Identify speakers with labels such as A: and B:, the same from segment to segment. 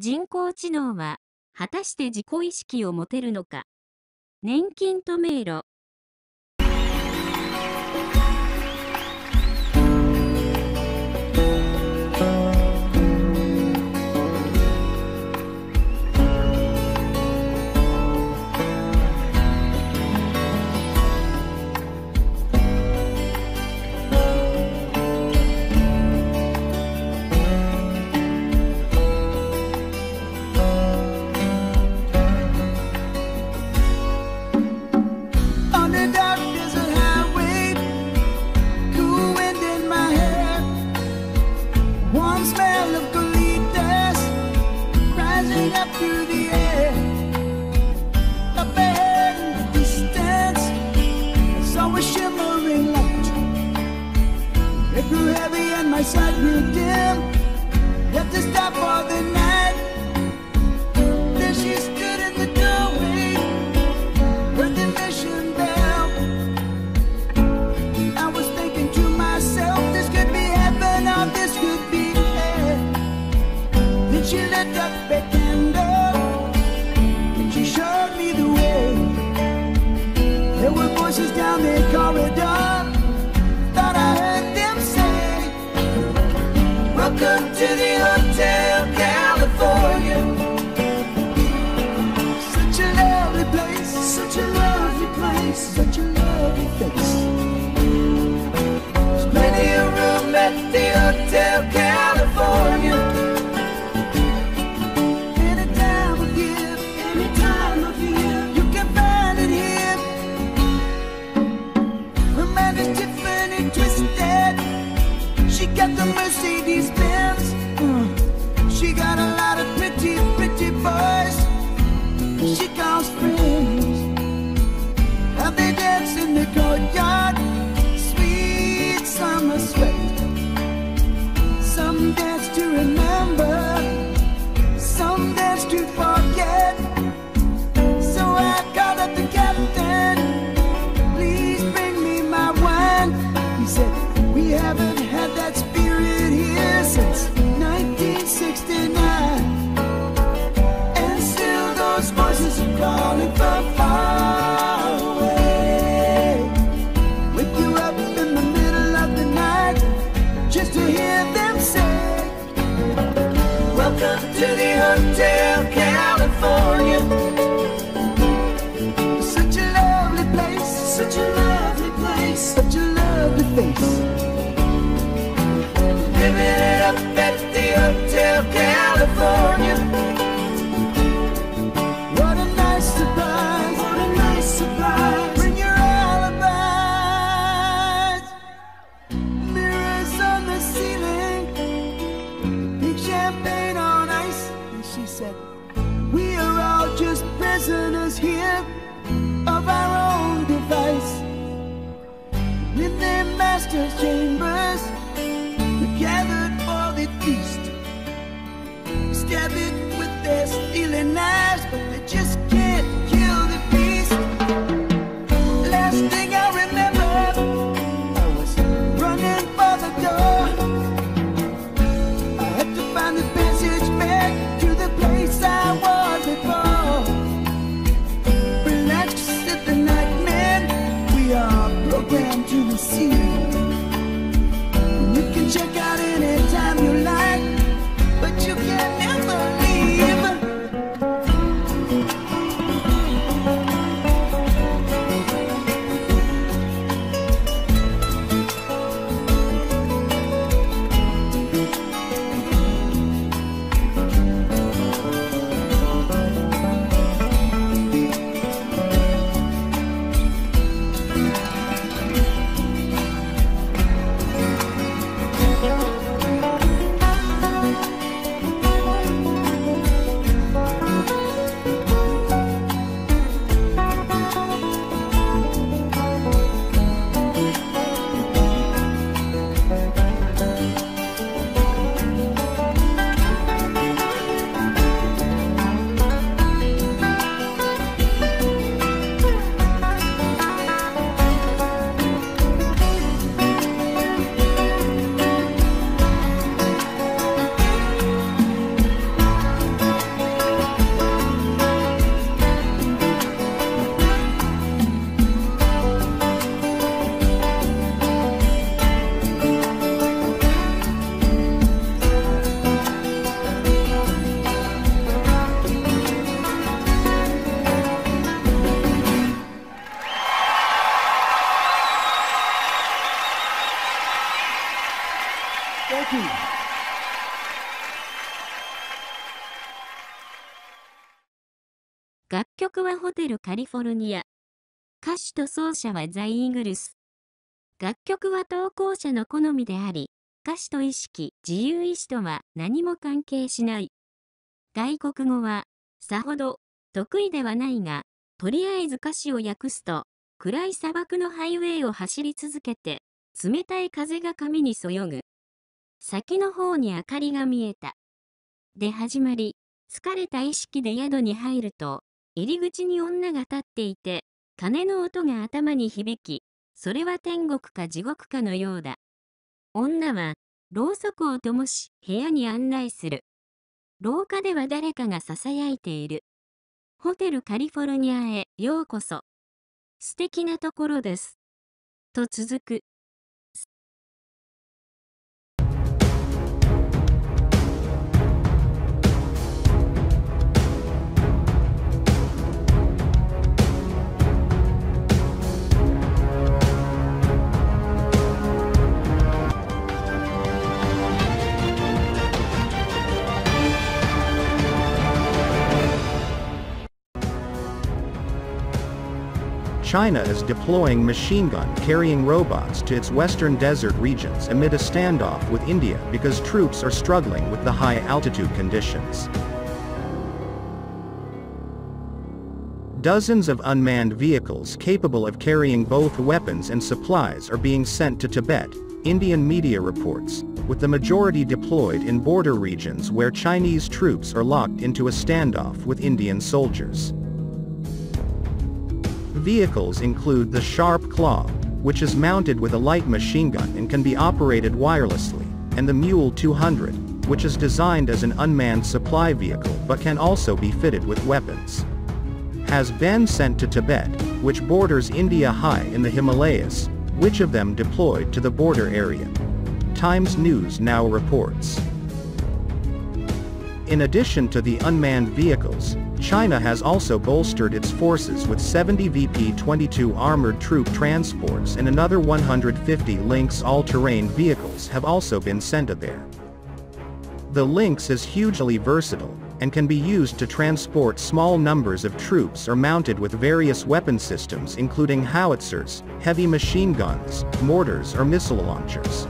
A: 人工知能は、果たして自己意識を持てるのか。年金と迷路。
B: to
A: Welcome to the Hotel California. Such a lovely place, such a lovely place, such a lovely place. vez.
B: はホテルカリフォルニア。歌手と奏者はザ・イーグルス。楽曲は投稿者の好みであり、歌詞と意識、自由意志とは何も関係しない。外国語は、さほど、得意ではないが、とりあえず歌詞を訳すと、暗い砂漠のハイウェイを走り続けて、冷たい風が髪にそよぐ。先の方に明かりが見えた。で始まり、疲れた意識で宿に入ると、入り口に女が立っていて、鐘の音が頭に響き、それは天国か地獄かのようだ。女は、ろうそくを灯し、部屋に案内する。廊下では誰かが囁いている。ホテルカリフォルニアへようこそ。素敵なところです。と続く。
C: China is deploying machine gun carrying robots to its western desert regions amid a standoff with India because troops are struggling with the high altitude conditions. Dozens of unmanned vehicles capable of carrying both weapons and supplies are being sent to Tibet, Indian media reports, with the majority deployed in border regions where Chinese troops are locked into a standoff with Indian soldiers. Vehicles include the Sharp Claw, which is mounted with a light machine gun and can be operated wirelessly, and the Mule 200, which is designed as an unmanned supply vehicle but can also be fitted with weapons. Has been sent to Tibet, which borders India high in the Himalayas, which of them deployed to the border area. Times News now reports. In addition to the unmanned vehicles, China has also bolstered its forces with 70 VP-22 armored troop transports and another 150 Lynx all-terrain vehicles have also been sent there. The Lynx is hugely versatile, and can be used to transport small numbers of troops or mounted with various weapon systems including howitzers, heavy machine guns, mortars or missile launchers.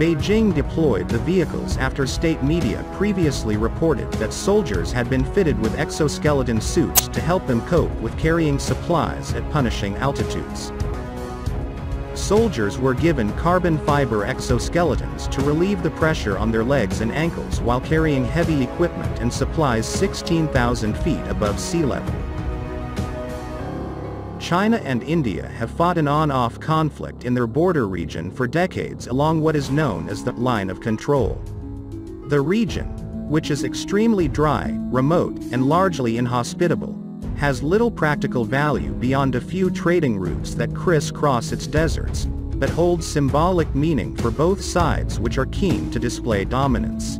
C: Beijing deployed the vehicles after state media previously reported that soldiers had been fitted with exoskeleton suits to help them cope with carrying supplies at punishing altitudes. Soldiers were given carbon fiber exoskeletons to relieve the pressure on their legs and ankles while carrying heavy equipment and supplies 16,000 feet above sea level. China and India have fought an on-off conflict in their border region for decades along what is known as the line of control. The region, which is extremely dry, remote, and largely inhospitable, has little practical value beyond a few trading routes that crisscross its deserts, but holds symbolic meaning for both sides which are keen to display dominance.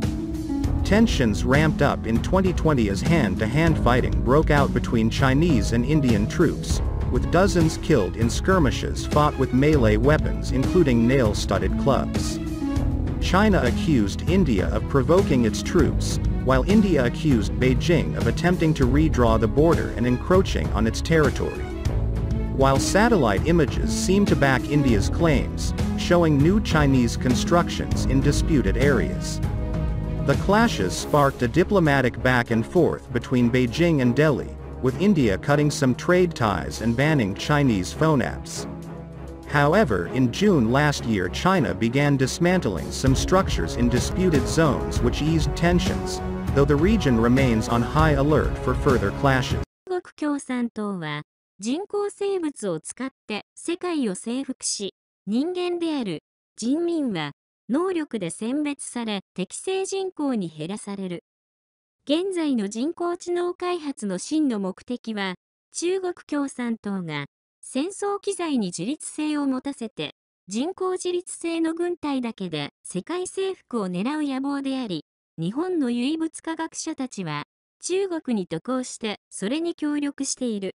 C: Tensions ramped up in 2020 as hand-to-hand -hand fighting broke out between Chinese and Indian troops, with dozens killed in skirmishes fought with melee weapons including nail-studded clubs. China accused India of provoking its troops, while India accused Beijing of attempting to redraw the border and encroaching on its territory. While satellite images seem to back India's claims, showing new Chinese constructions in disputed areas. The clashes sparked a diplomatic back and forth between Beijing and Delhi, with India cutting some trade ties and banning Chinese phone apps. However in June last year China began dismantling some structures in disputed zones which eased tensions, though the region remains on high alert for further clashes.
B: 中国共産党は人工生物を使って世界を征服し、人間である人民は能力で選別され適正人口に減らされる。 現在の人工知能開発の真の目的は、中国共産党が戦争機材に自立性を持たせて、人工自立性の軍隊だけで世界征服を狙う野望であり、日本の唯物科学者たちは、中国に渡航してそれに協力している。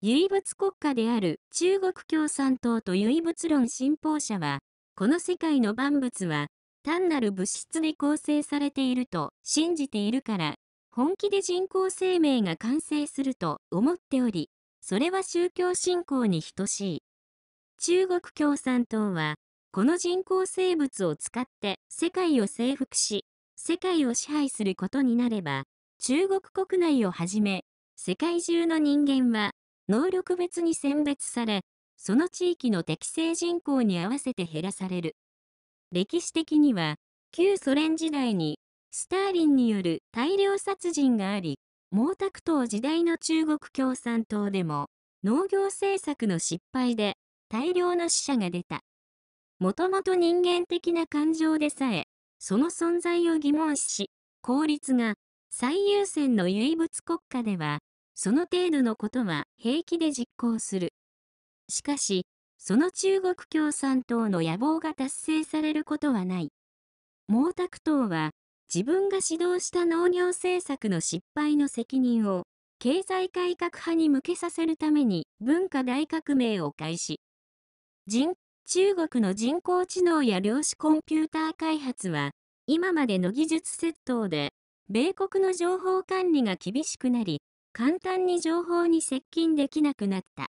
B: 唯物国家である中国共産党と唯物論信奉者は、この世界の万物は単なる物質で構成されていると信じているから、本気で人工生命が完成すると思っており、それは宗教信仰に等しい。中国共産党は、この人工生物を使って世界を征服し、世界を支配することになれば、中国国内をはじめ、世界中の人間は、能力別に選別され、その地域の適正人口に合わせて減らされる。歴史的には、旧ソ連時代にスターリンによる大量殺人があり、毛沢東時代の中国共産党でも農業政策の失敗で大量の死者が出た。もともと人間的な感情でさえ、その存在を疑問視し、効率が最優先の唯物国家では、その程度のことは平気で実行する。しかし、その中国共産党の野望が達成されることはない。毛沢東は自分が指導した農業政策の失敗の責任を経済改革派に向けさせるために文化大革命を開始。人中国の人工知能や量子コンピューター開発は今までの技術窃盗で米国の情報管理が厳しくなり簡単に情報に接近できなくなった。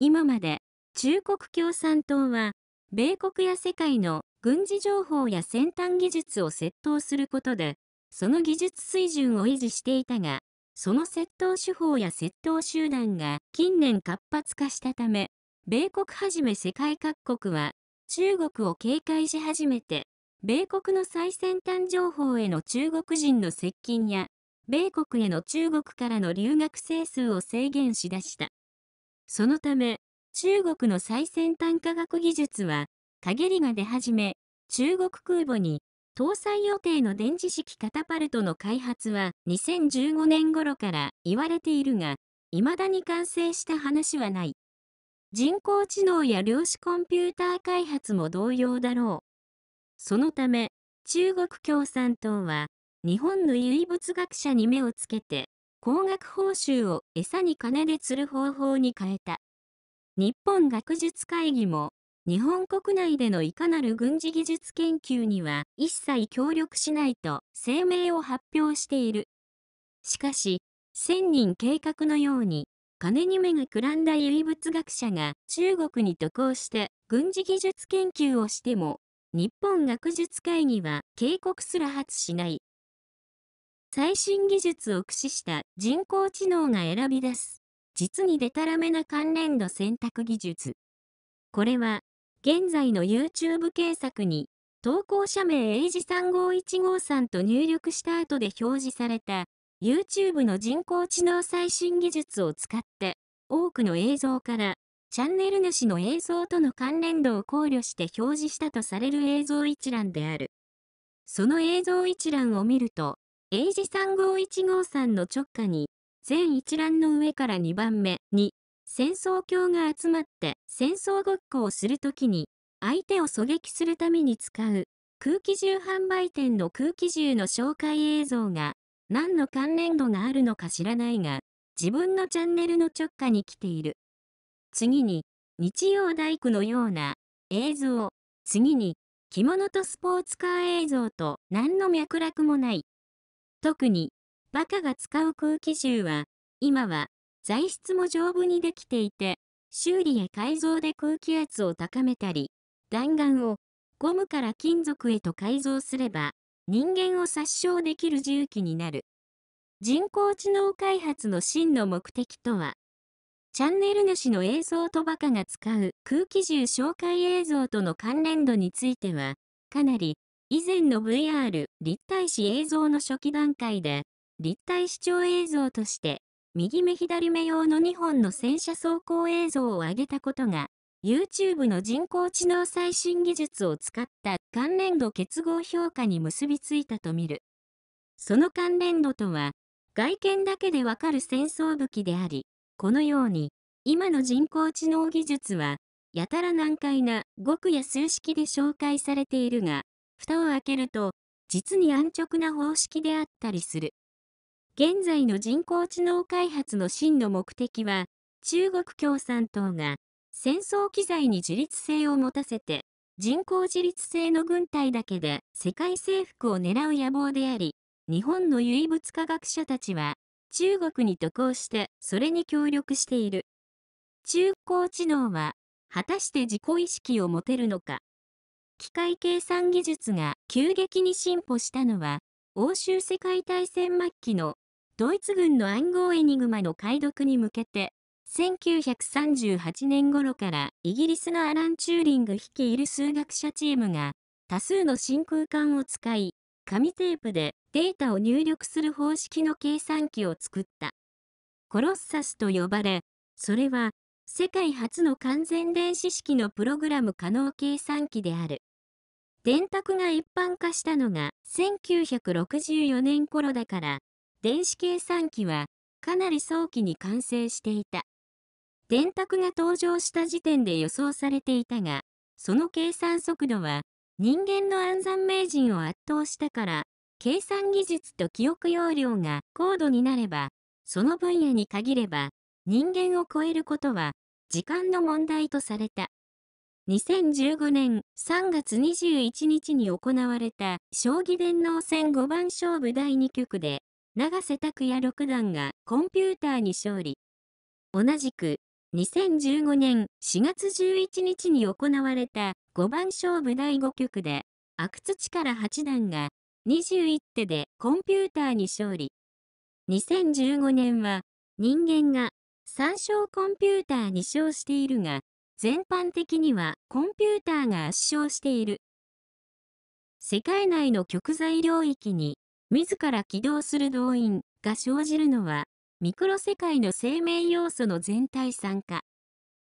B: 今まで中国共産党は米国や世界の軍事情報や先端技術を窃盗することで、その技術水準を維持していたが、その窃盗手法や窃盗集団が近年活発化したため、米国はじめ世界各国は中国を警戒し始めて、米国の最先端情報への中国人の接近や、米国への中国からの留学生数を制限しだした。そのため、中国の最先端科学技術は陰りが出始め、中国空母に搭載予定の電磁式カタパルトの開発は2015年頃から言われているが、未だに完成した話はない。人工知能や量子コンピューター開発も同様だろう。そのため、中国共産党は、日本の唯物学者に目をつけて、高額報酬を餌に金で釣る方法に変えた。日本学術会議も日本国内でのいかなる軍事技術研究には一切協力しないと声明を発表している。しかし、千人計画のように、金に目がくらんだ唯物学者が中国に渡航して軍事技術研究をしても、日本学術会議は警告すら発しない。最新技術を駆使した人工知能が選び出す、実にデタラメな関連度選択技術。これは、現在の YouTube 検索に、投稿者名英字35153と入力した後で表示された、YouTube の人工知能最新技術を使って、多くの映像から、チャンネル主の映像との関連度を考慮して表示したとされる映像一覧である。その映像一覧を見ると、英字35153の直下に、全一覧の上から2番目に、戦争狂が集まって戦争ごっこをするときに相手を狙撃するために使う空気銃販売店の空気銃の紹介映像が何の関連度があるのか知らないが自分のチャンネルの直下に来ている。次に日曜大工のような映像。次に着物とスポーツカー映像と何の脈絡もない。特にバカが使う空気銃は今は材質も丈夫にできていて、修理や改造で空気圧を高めたり、弾丸をゴムから金属へと改造すれば、人間を殺傷できる重機になる。人工知能開発の真の目的とは、チャンネル主の映像とバカが使う空気銃紹介映像との関連度については、かなり以前の VR 立体視映像の初期段階で立体視聴映像として右目左目用の2本の戦車走行映像を上げたことが、YouTube の人工知能最新技術を使った関連度結合評価に結びついたとみる。その関連度とは、外見だけでわかる戦争武器であり、このように、今の人工知能技術は、やたら難解な語句や数式で紹介されているが、蓋を開けると、実に安直な方式であったりする。現在の人工知能開発の真の目的は、中国共産党が戦争機材に自立性を持たせて、人工自立性の軍隊だけで世界征服を狙う野望であり、日本の唯物科学者たちは、中国に渡航してそれに協力している。中高知能は、果たして自己意識を持てるのか。機械計算技術が急激に進歩したのは、欧州世界大戦末期のドイツ軍の暗号エニグマの解読に向けて、1938年頃からイギリスのアラン・チューリング率いる数学者チームが多数の真空管を使い、紙テープでデータを入力する方式の計算機を作った。コロッサスと呼ばれ、それは世界初の完全電子式のプログラム可能計算機である。電卓が一般化したのが1964年頃だから、電子計算機はかなり早期に完成していた。電卓が登場した時点で予想されていたが、その計算速度は人間の暗算名人を圧倒したから、計算技術と記憶容量が高度になれば、その分野に限れば人間を超えることは時間の問題とされた。2015年3月21日に行われた将棋電脳戦5番勝負第2局で永瀬拓也六段がコンピューターに勝利。同じく2015年4月11日に行われた5番勝負第5局で阿久津力八段が21手でコンピューターに勝利。2015年は人間が参照コンピューターに勝しているが、全般的にはコンピューターが圧勝している。世界内の極材領域に自ら起動する動員が生じるのはミクロ世界の生命要素の全体参加。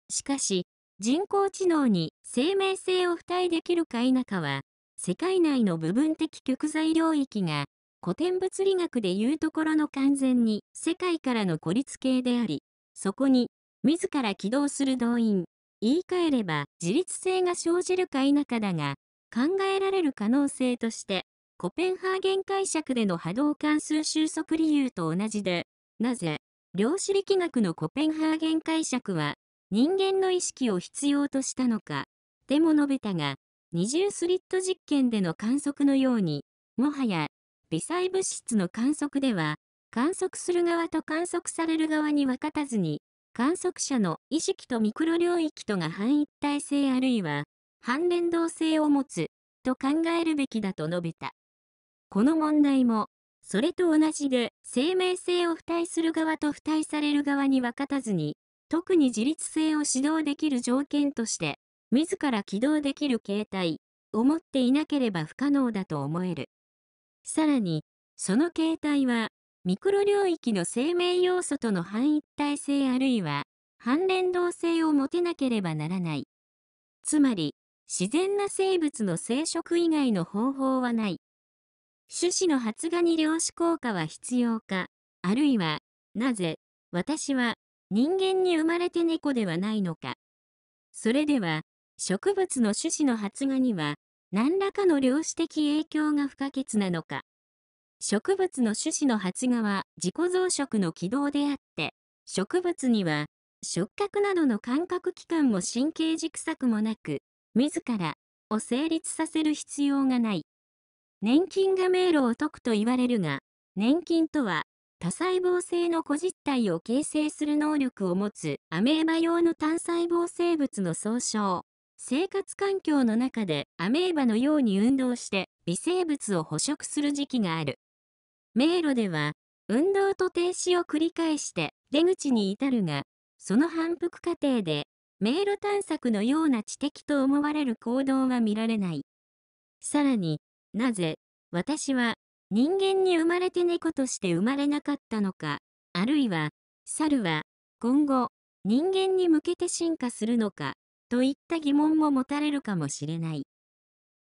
B: しかし、人工知能に生命性を付帯できるか否かは、世界内の部分的極材領域が古典物理学でいうところの完全に世界からの孤立系であり、そこに、自ら起動する動員、言い換えれば自立性が生じるか否かだが、考えられる可能性として、コペンハーゲン解釈での波動関数収束理由と同じで、なぜ、量子力学のコペンハーゲン解釈は、人間の意識を必要としたのか、でも述べたが、二重スリット実験での観測のように、もはや、微細物質の観測では、観測する側と観測される側に分かたずに、観測者の意識とミクロ領域とが反一体性あるいは反連動性を持つと考えるべきだと述べた。この問題も、それと同じで生命性を付帯する側と付帯される側に分かたずに、特に自立性を指導できる条件として、自ら起動できる形態を持っていなければ不可能だと思える。さらに、その形態はミクロ領域の生命要素との反一体性あるいは反連動性を持てなければならない。つまり、自然な生物の生殖以外の方法はない。種子の発芽に量子効果は必要か、あるいは、なぜ、私は人間に生まれて猫ではないのか。それでは、植物の種子の発芽には、何らかの量子的影響が不可欠なのか。植物の種子の発芽は自己増殖の軌道であって、植物には触覚などの感覚器官も神経軸索もなく、自らを成立させる必要がない。年金が迷路を解くと言われるが、年金とは多細胞性の個実体を形成する能力を持つアメーバ用の単細胞生物の総称。生活環境の中でアメーバのように運動して微生物を捕食する時期がある。迷路では、運動と停止を繰り返して出口に至るが、その反復過程で、迷路探索のような知的と思われる行動は見られない。さらに、なぜ、私は、人間に生まれて猫として生まれなかったのか、あるいは、猿は、今後、人間に向けて進化するのか、といった疑問も持たれるかもしれない。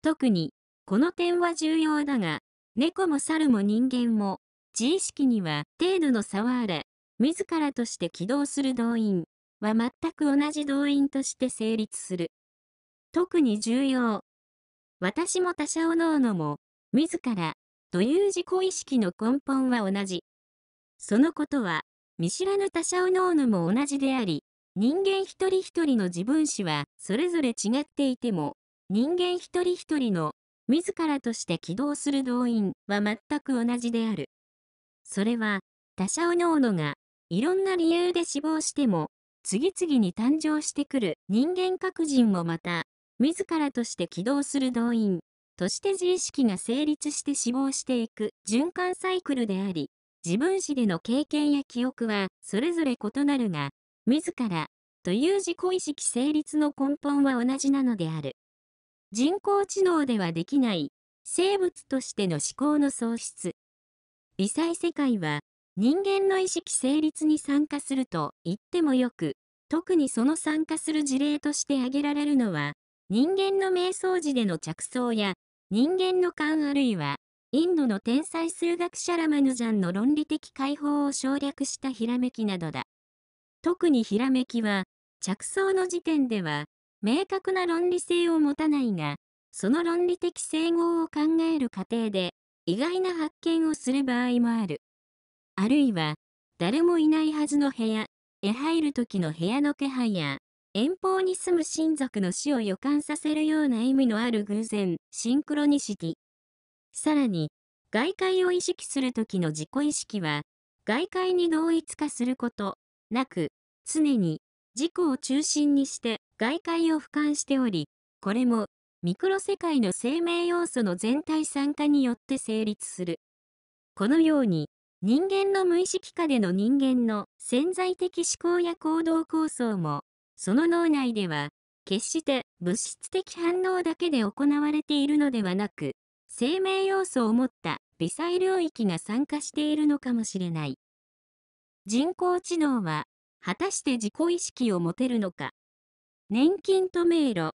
B: 特に、この点は重要だが、猫も猿も人間も、自意識には程度の差はあれ、自らとして起動する動員は全く同じ動員として成立する。特に重要。私も他者を脳のも、自らという自己意識の根本は同じ。そのことは、見知らぬ他者を脳のも同じであり、人間一人一人の自分史はそれぞれ違っていても、人間一人一人の自らとして起動する動員は全く同じである。それは、他者各々が、いろんな理由で死亡しても、次々に誕生してくる人間各人もまた、自らとして起動する動員として自意識が成立して死亡していく循環サイクルであり、自分史での経験や記憶はそれぞれ異なるが、自らという自己意識成立の根本は同じなのである。人工知能ではできない生物としての思考の喪失。微細世界は人間の意識成立に参加すると言ってもよく、特にその参加する事例として挙げられるのは、人間の瞑想時での着想や人間の勘あるいはインドの天才数学者ラマヌジャンの論理的解放を省略したひらめきなどだ。特にひらめきは着想の時点では、明確な論理性を持たないが、その論理的整合を考える過程で、意外な発見をする場合もある。あるいは、誰もいないはずの部屋へ入る時の部屋の気配や、遠方に住む親族の死を予感させるような意味のある偶然、シンクロニシティ。さらに、外界を意識する時の自己意識は、外界に同一化することなく、常に自己を中心にして外界を俯瞰しており、これもミクロ世界の生命要素の全体参加によって成立する。このように、人間の無意識下での人間の潜在的思考や行動構想も、その脳内では、決して物質的反応だけで行われているのではなく、生命要素を持った微細領域が参加しているのかもしれない。人工知能は果たして自己意識を持てるのか。年金と迷路。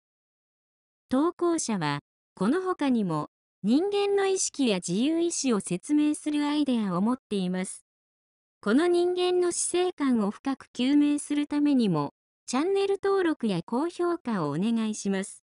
B: 投稿者は、この他にも、人間の意識や自由意志を説明するアイデアを持っています。この人間の死生観を深く究明するためにも、チャンネル登録や高評価をお願いします。